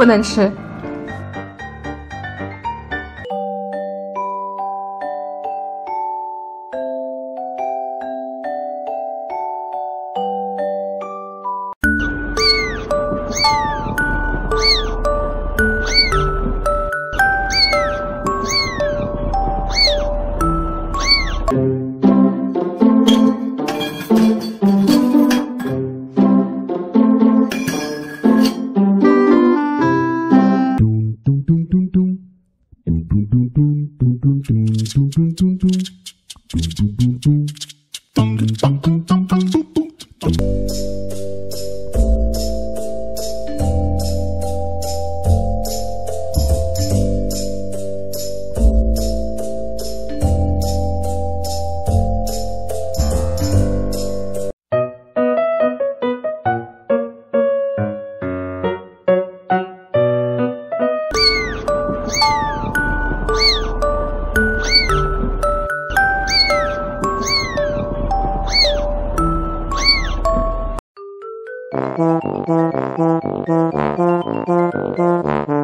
不能吃。Thank you.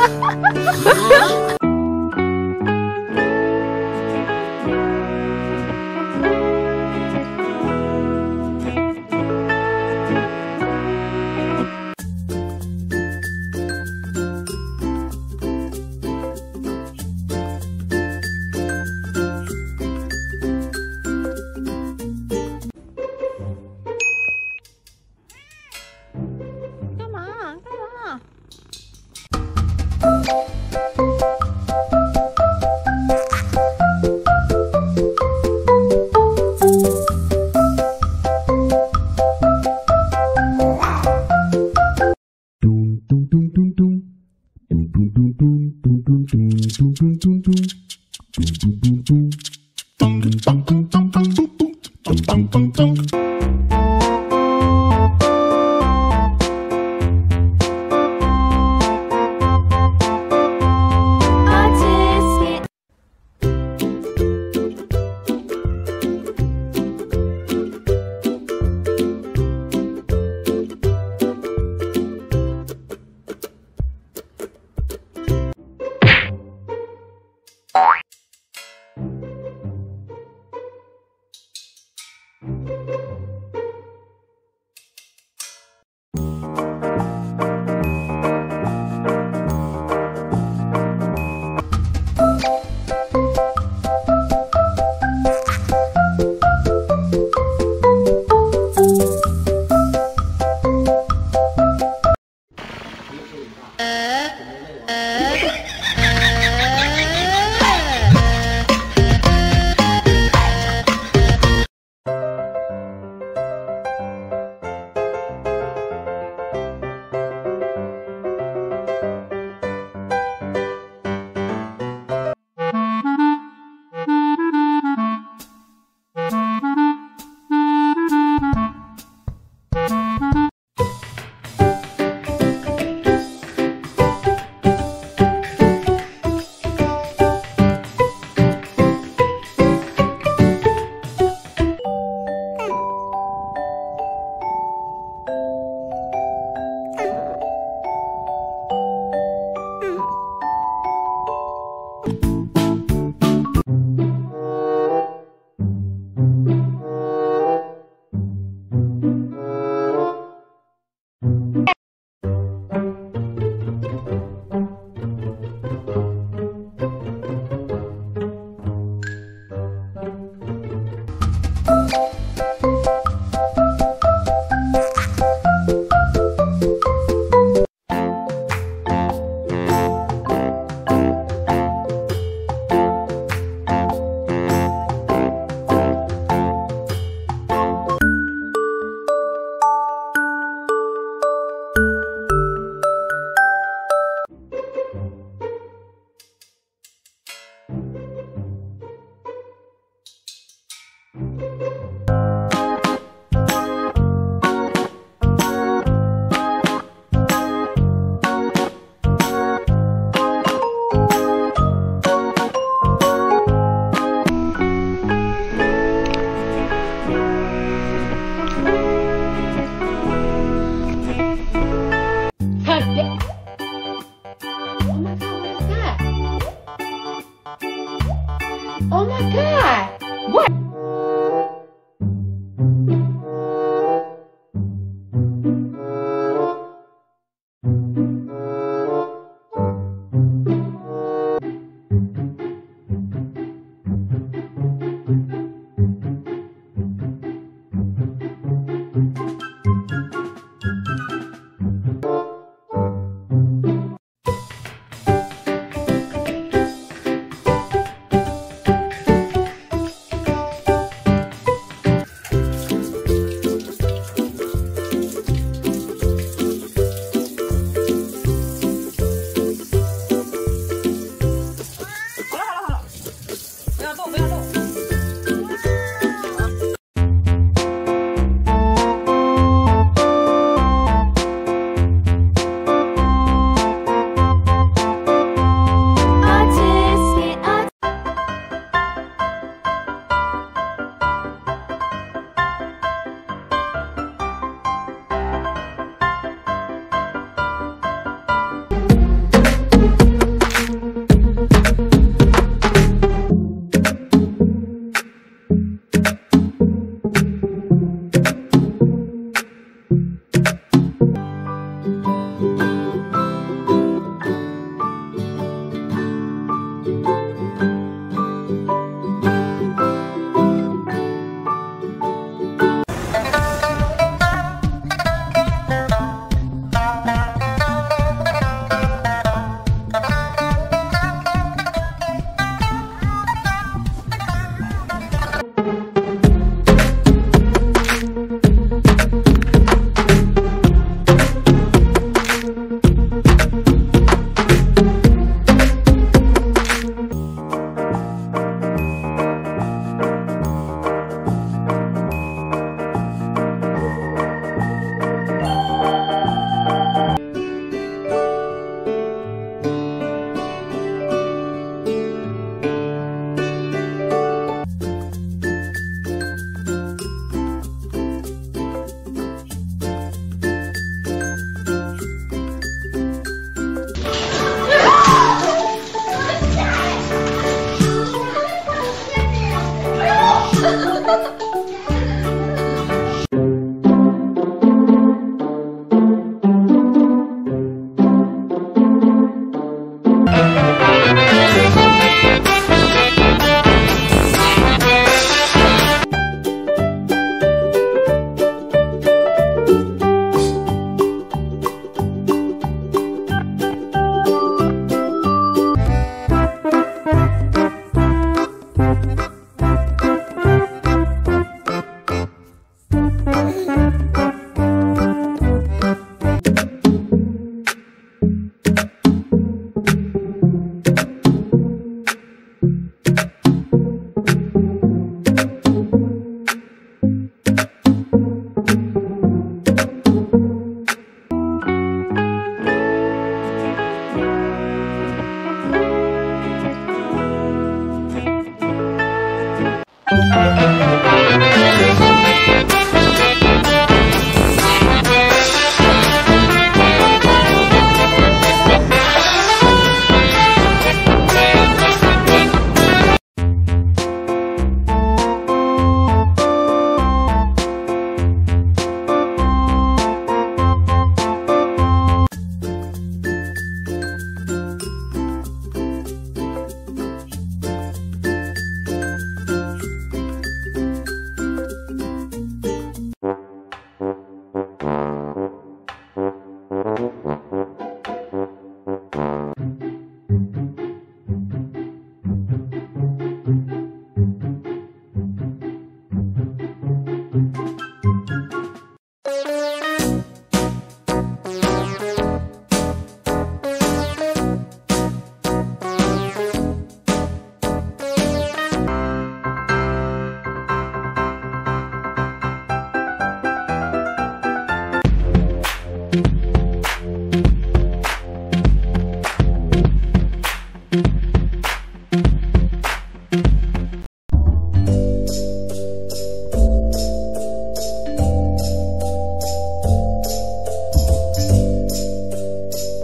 哈哈哈哈哈 Artist. God damn. that? What?